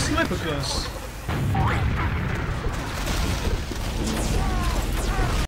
sniper class.